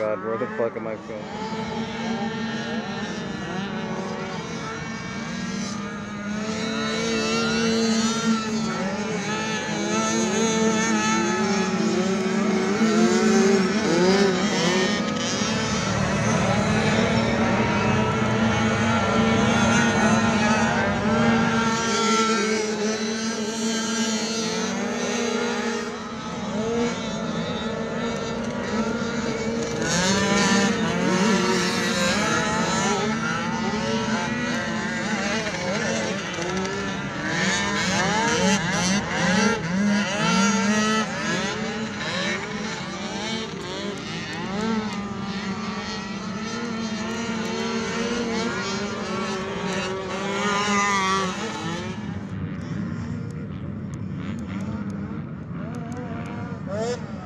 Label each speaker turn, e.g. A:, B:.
A: god, where the fuck am I filming? Amém.